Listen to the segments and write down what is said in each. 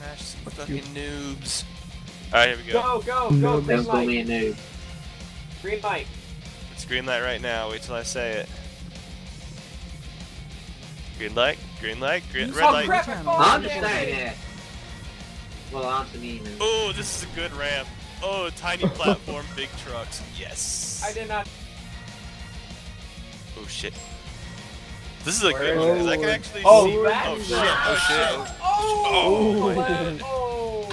Fucking noobs. Alright, here we go. Go, go, No, go, green don't me a noob. Green light. It's green light right now. Wait till I say it. Green light, green light, green, red oh, light. crap, I I'm called I'm it. just staying here. Well, answer me. Oh, this is a good ramp. Oh, tiny platform, big trucks. Yes. I did not. Oh shit. This is a Where good is one because I can actually Oh, see. Oh shit! Oh shit! Oh, Oh, man. oh.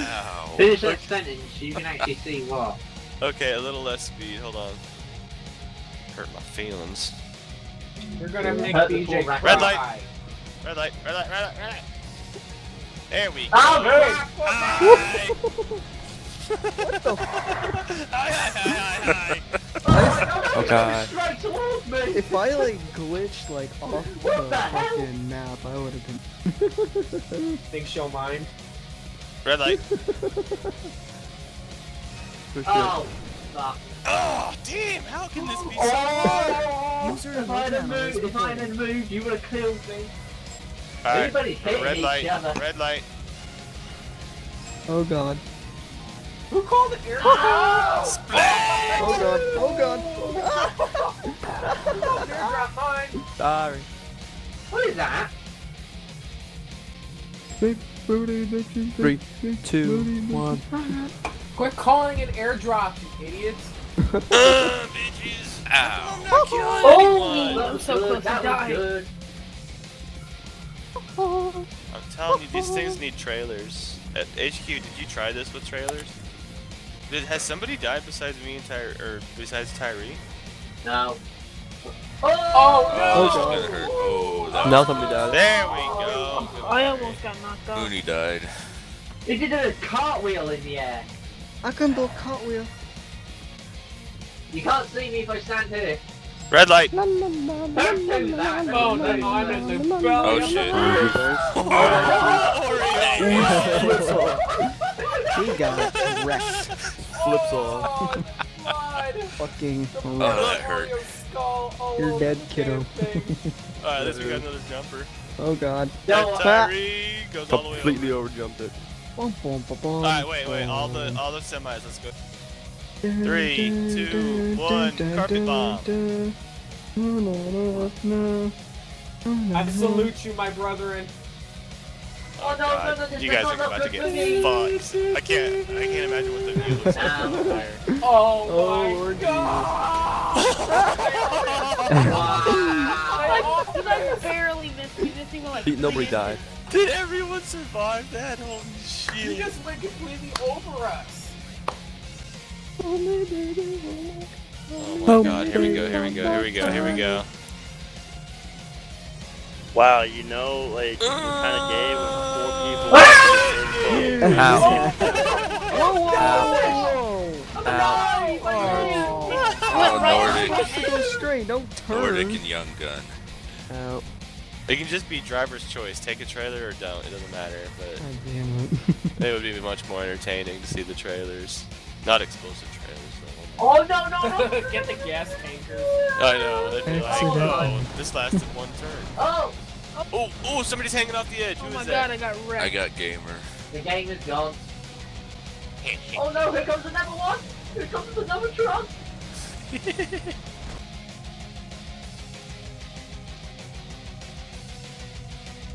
Ow. Finish that sentence, you can actually see what. Okay, a little less speed. Hold on. Hurt my feelings. We're gonna make Hurt BJ cry. Red light. Red light, red light, red light, red light. There we go. Oh, Hey. Hi. Hi, hi, hi, hi, Oh God. Straight towards me! If I like glitched like off the, What the hell? fucking map, I would have been. Think she'll mind. Red light. For sure. Oh, fuck. Oh, damn! How can this be so? Oh! User If I hadn't moved, if I hadn't moved, you would have killed me. Alright. Everybody's hitting Red each light. other. Red light. Oh god. Who called it air? Splash! Oh god. Oh god. Oh god. Airdrop mine. Sorry. What is that? Three, two, one. Quit calling it airdrop, you idiots. Uh, bitches. Ow. I'm not killing Oh, anyone. that was so close to That dying. I'm telling you, these things need trailers. At HQ, did you try this with trailers? Did, has somebody died besides me and Tyre, or besides Tyree? No. Oh, Oh, Oh, God. it's gonna hurt. Oh, oh that Now somebody died. There we go. Good I almost got knocked off. Mooney died. He did a cartwheel in the air. I can do a cartwheel. You can't see me if I stand here. Red light. Don't do that. Oh, no, I'm in the belly Oh, of the shit. he got wrecked. Flips off. Oh blood. Fucking Oh, that hurt. Mario skull all You're dead, kiddo. Alright, let's we got another jumper. Oh god. No, Tyree goes all the way over. overjumped it. Alright, wait, wait. All the all the semis. Let's go. Three, two, one, carpet bomb. I salute you, my brethren. Oh, no, God, no, no, this you guys not are about to get for me. fucked. I can't. I can't imagine what the view looks like from Ow. higher. Oh, Oh, my oh, Lord god! Wow. Like, you guys barely missed me. Missing by like Nobody died. Did everyone survive that? Holy You shit! just went completely over us. Oh my god! Here we go! Here we go! Here we go! Here we go! Wow, you know, like, you're kind of gay when four people Ow. Whoa, Ow. Nice! Oh. Went right Nordic. off the Go straight, don't turn. Nordic and Young Gun. Ow. It can just be driver's choice. Take a trailer or don't. It doesn't matter. But God damn it. it would be much more entertaining to see the trailers, not explosive trailers. Though. Oh, no, no, no. Get the gas tankers. though. I know. They'd be like, oh, this lasted one turn. Oh, Oh, oh, somebody's hanging off the edge. Oh my is god, that? I got wrecked. I got Gamer. The game is gone. Oh, no, here comes another one. Here comes another truck.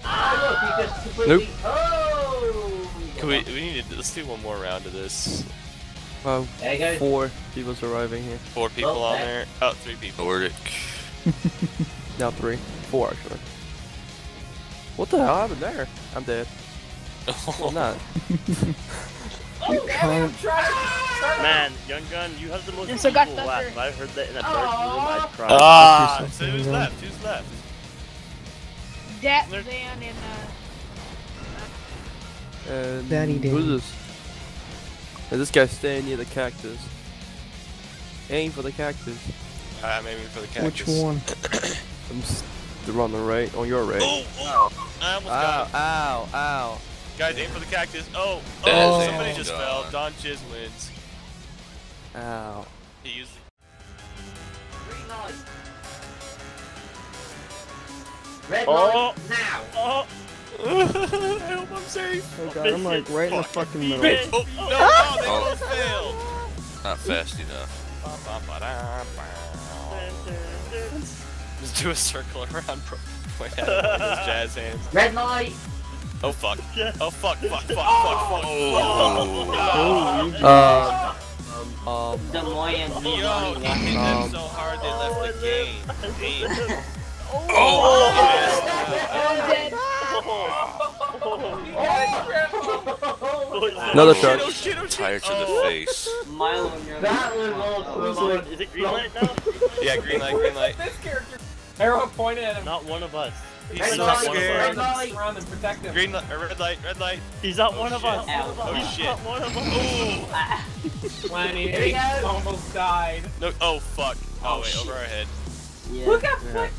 Oh, look, he just completely... Oh! Can we? We need to. Let's do one more round of this. Wow. There you go. Four people surviving here. Four people Oh, on that- there. Oh, three people. Nordic. Now three. Four actually. What the hell happened there? I'm dead. Well, not. Oh, damn it, try to- Man, Young Gun, you have the most Yes, I evil laugh. If I heard that in a dark room, I'd cry. Ah, so who's man. left? Who's left? Dat, There- Zan, and uh, And Daddy who's this? Is this guy staying near the cactus? Aim for the cactus. I'm aiming for the cactus. Which one? I'm s- they're on the right, on your right. Oh, oh, I almost got him. Ow, ow, ow. Guys, aim for the cactus. Oh, oh That oh, somebody it. just Gone. fell. Don Chiz wins. Ow. He used. Green light. Red Oh. light, now. Oh, I hope I'm safe. Oh god, I'm like right in the fucking middle. Oh, no, no, they Oh. both oh. failed. Not fast enough. Just do a circle around bro. Point at with his jazz hands. Red light. Oh fuck. Oh fuck, fuck, fuck, fuck, fuck. Oh. Uh, um, Des Moines. Yo, he hit them Um, so hard they left the game. Damn. Oh. I'm dead. Another Oh, truck. oh shit, oh shit. Tire to the Oh. face. Milo, that was awesome. Is it green light now? Yeah, green light, green light. This character. Arrow pointed at him. Not one of us. He's Red so light, scared. red light. Surround and protect him. Green light, red light, red light. He's not Oh, one of shit. us. Oh He's shit. not one of us. Oh. 28 Here almost died. No, oh fuck. Oh, Oh, wait, shit. over our head. Yeah. Look at what?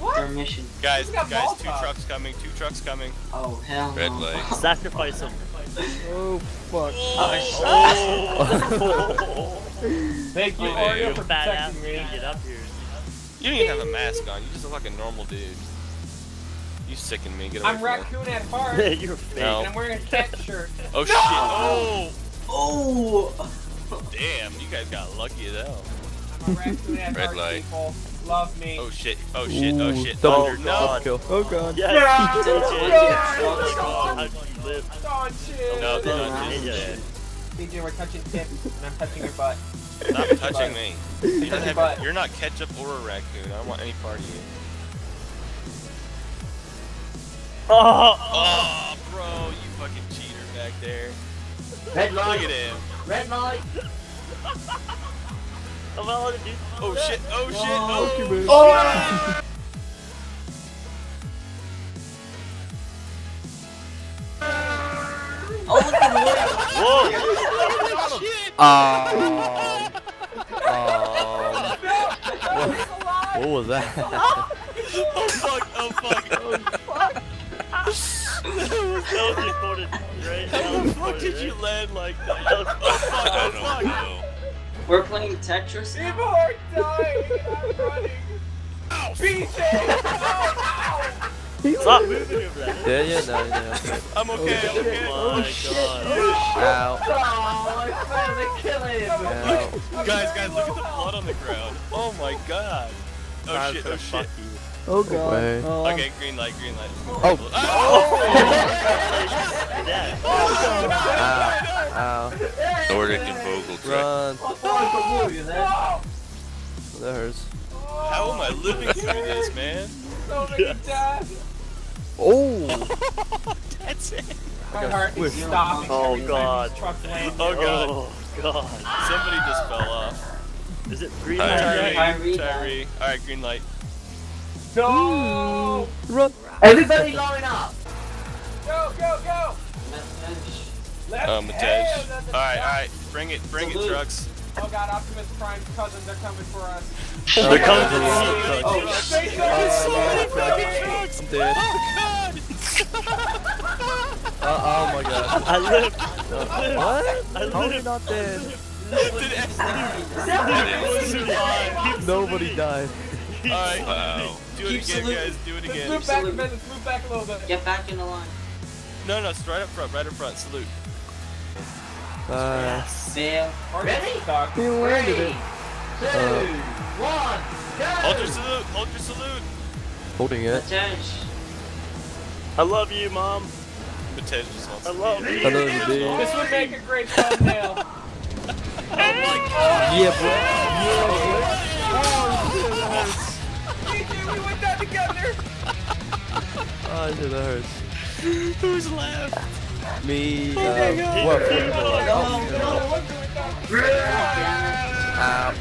What? mission. Guys, Who's guys, two Molotov? trucks coming, two trucks coming. Oh hell Red no. light. Sacrifice him. oh fuck. Oh, oh, Thank you, Oh, Oreo, you for Fat ass protecting me. get up here. You don't even have a mask on. You just look like a normal dude. You sicken me. Get away I'm from me. raccoon at heart, You're fake. No. and I'm wearing a cat shirt. Oh shit. Oh. Oh. Damn, you guys got lucky as hell. I'm a raccoon at Red heart, light. people. Love me. Oh shit. Oh shit. Oh shit. double- Thunder. God. No. Kill. Oh god. Yes. Yeah. How do you live? Don't chill. No, the Yeah. dungeon's Yeah. dead. DJ, we're touching tips, and I'm touching your butt. Stop touching me. You don't have, butt. You're not ketchup or a raccoon. I don't want any part of you. Oh. Oh, bro, you fucking cheater back there. Red Look light. at him. Red light. I'm allowed to do Oh shit. Oh shit. Oh. Oh. Oh. Oh, look at Whoa. Um, what was that? Oh fuck. Oh fuck. Oh That was recorded, right? How the fuck recorded, did you land like that? That was- Oh fuck. I Oh don't fuck. know. We're playing Tetris. People are dying, and I'm running. BJ! Stop moving over that. Yeah, yeah, no, yeah, okay. I'm okay. I'm okay. Oh, oh my god. Ow. Oh, I finally killed him. Ow. Guys, guys, look at the blood on the ground. Oh my god. Oh I'm shit. gonna Oh fuck shit. You. Oh god. Way. Oh, Okay, green light. Green light. Oh. oh. oh. oh. Dad. Ow. Nordic and Vogel trick. Run. Oh, I got you there. That hurts. How am I living through this, man? So many deaths. Oh. That's it. My heart is stopping Oh, God. these trucks land. Oh god. Oh god. Somebody just fell off. Is it green light? Tyree. Tyree. Tyree. Alright, green light. No! Run. Everybody line up. Go, go, go! Let's Oh! Matej. Alright, alright. Bring it, bring it, trucks. Oh god, Optimus Prime's cousins are coming for us. They're coming to Oh, me. Oh, They shit. got so us. many fucking trucks! I'm dead. Oh god! Uh, oh my god. I live. What? I How are you live. not dead? Did everyone survive? Nobody died. Alright. Wow. Do it again, saluting. guys. Do it Let's again. move back a bit, let's move back a little bit. Get back in the line. No, no, it's right up front, right up front. Salute. Uh, Fail. Ready? Talk. you landed Three, it. two, one, Hold your salute. Hold your salute. Holding it. Attention. I love you, mom. Matej just wants I to love be you. Another big. This would make a great thumbnail. Yeah, bro. DJ, we went down together. Oh, shit, that hurts. Who's left? Me, uh, what? Ow.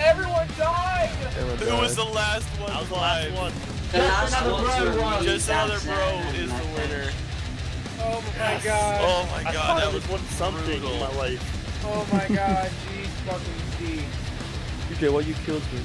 Everyone died. Everyone Who was the last one I was the last one. The last another one bro to won. leave. Just another bro sad. is the winner. Oh my god. Oh my god, thought that was one won something in my life. Oh my god. jeez fucking G. Okay, well, you killed me.